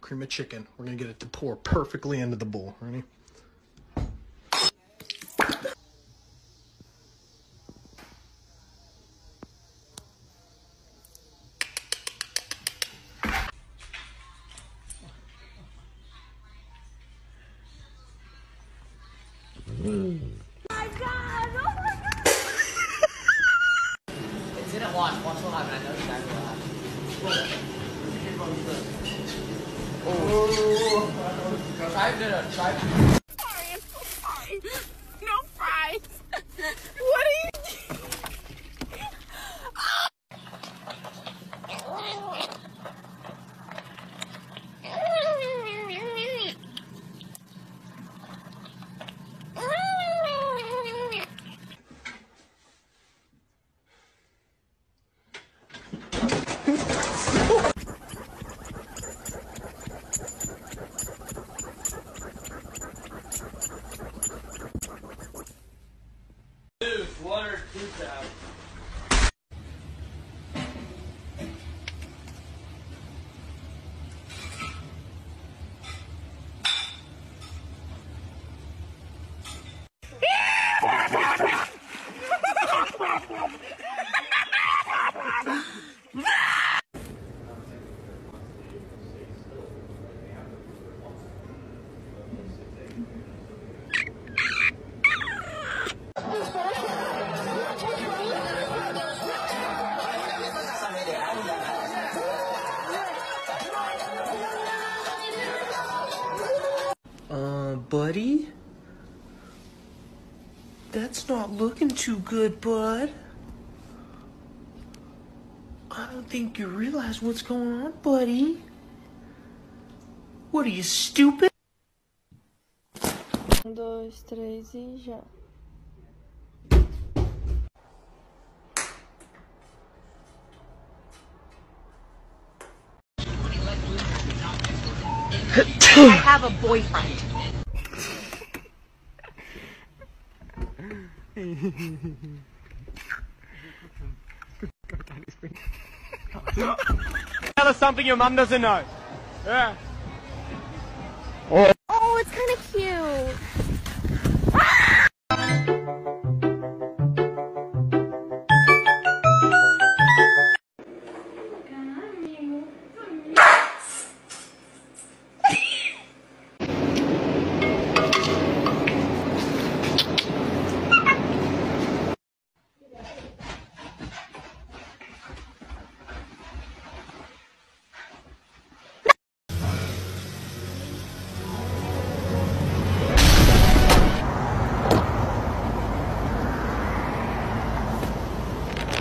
cream of chicken. We're gonna get it to pour perfectly into the bowl. Ready? It didn't watch. Watch what happened. I know exactly what. Oh. Try no, no, try. sorry, I'm so sorry. No fries. What are you doing? One or buddy? That's not looking too good, bud. I don't think you realize what's going on, buddy. What are you, stupid? Um, dois, três e já. I have a boyfriend. Tell us something your mum doesn't know. Yeah.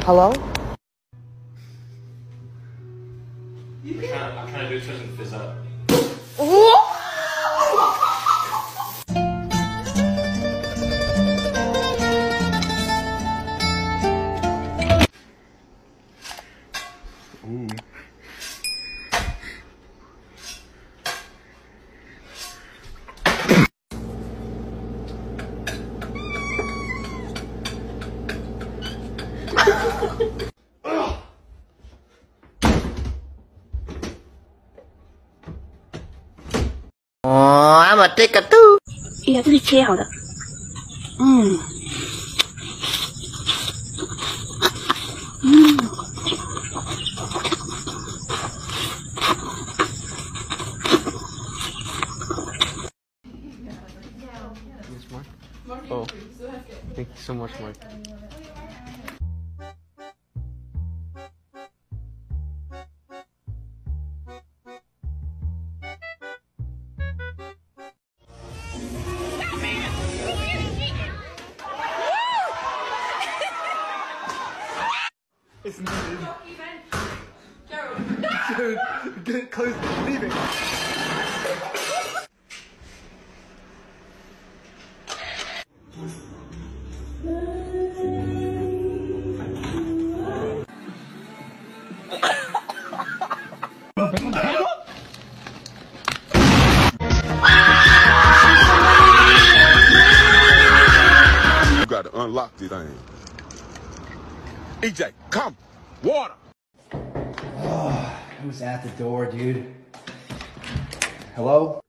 Hello? I'm trying to do it so it fizz up. Oh, I'm a take a two. 哎呀，这是切好的。嗯。Oh. Thank you so much, Mark. It's needed. Dude, get close, leave it. You got to unlock this thing. EJ, come. Water. Who's at the door, dude? Hello?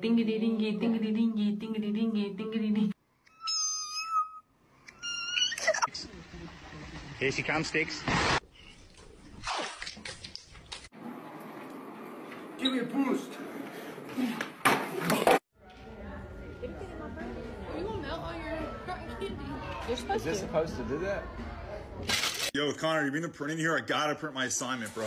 Dingity dingy, dingity dingy, dingity dingy, dingity dingy. Here she comes, Sticks. Give me a boost. you gonna melt all your candy? You're Is supposed this to. supposed to do that? Yo, Connor, you bring the print in here? I gotta print my assignment, bro.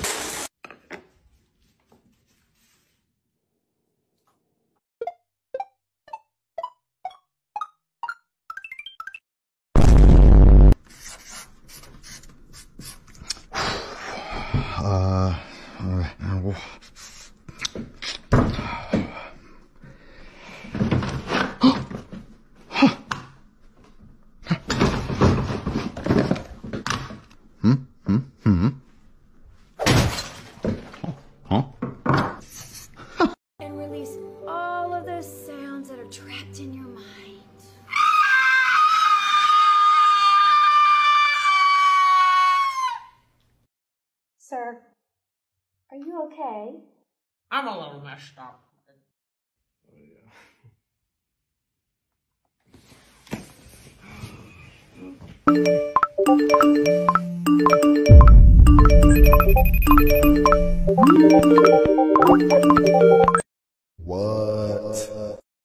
Okay? I'm a little messed up. Oh, Thank you.